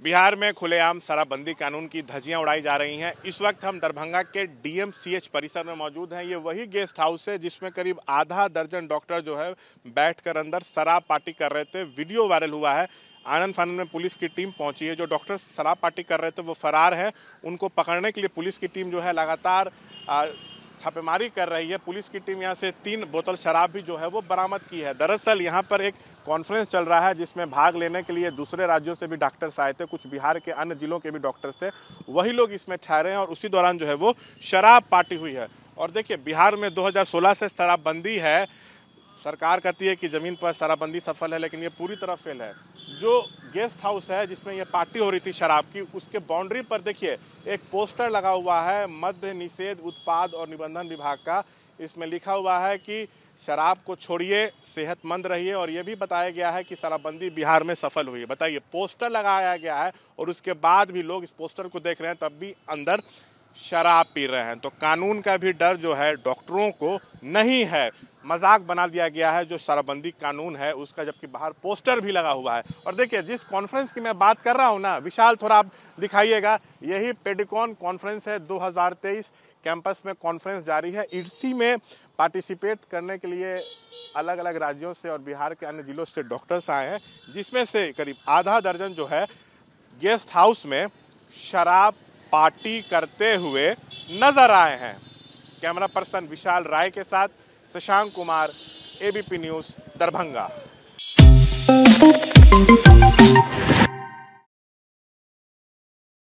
बिहार में खुलेआम शराबबंदी कानून की धज्जियाँ उड़ाई जा रही हैं। इस वक्त हम दरभंगा के डीएमसीएच परिसर में मौजूद हैं। ये वही गेस्ट हाउस है जिसमें करीब आधा दर्जन डॉक्टर जो है बैठकर अंदर शराब पार्टी कर रहे थे। वीडियो वायरल हुआ है। आनंद फानंद में पुलिस की टीम पहुँची है। जो डॉक्टर शराब पार्टी कर रहे थे वो फरार है। उनको पकड़ने के लिए पुलिस की टीम जो है लगातार छापेमारी कर रही है। पुलिस की टीम यहाँ से तीन बोतल शराब भी जो है वो बरामद की है। दरअसल यहाँ पर एक कॉन्फ्रेंस चल रहा है, जिसमें भाग लेने के लिए दूसरे राज्यों से भी डॉक्टर्स आए थे, कुछ बिहार के अन्य जिलों के भी डॉक्टर्स थे। वही लोग इसमें ठहरे हैं और उसी दौरान जो है वो शराब पार्टी हुई है। और देखिए, बिहार में 2016 से शराबबंदी है। सरकार कहती है कि ज़मीन पर शराबबंदी सफल है, लेकिन ये पूरी तरह फेल है। जो गेस्ट हाउस है, जिसमें ये पार्टी हो रही थी शराब की, उसके बाउंड्री पर देखिए, एक पोस्टर लगा हुआ है मध्य निषेध उत्पाद और निबंधन विभाग का। इसमें लिखा हुआ है कि शराब को छोड़िए, सेहतमंद रहिए, और ये भी बताया गया है कि शराबबंदी बिहार में सफल हुई है। बताइए पोस्टर लगाया गया है, और उसके बाद भी लोग इस पोस्टर को देख रहे हैं, तब भी अंदर शराब पी रहे हैं। तो कानून का भी डर जो है डॉक्टरों को नहीं है। मज़ाक बना दिया गया है, जो शराबबंदी कानून है, उसका जबकि बाहर पोस्टर भी लगा हुआ है। और देखिए, जिस कॉन्फ्रेंस की मैं बात कर रहा हूँ ना, विशाल थोड़ा आप दिखाइएगा। यही पेडिकॉन कॉन्फ्रेंस है 2023 कैंपस में कॉन्फ्रेंस जारी है। इसी में पार्टिसिपेट करने के लिए अलग अलग राज्यों से और बिहार के अन्य जिलों से डॉक्टर्स आए हैं, जिसमें से करीब आधा दर्जन जो है गेस्ट हाउस में शराब पार्टी करते हुए नज़र आए हैं। कैमरा पर्सन विशाल राय के साथ शशांक कुमार एबीपी न्यूज़ दरभंगा।